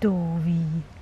Dovey.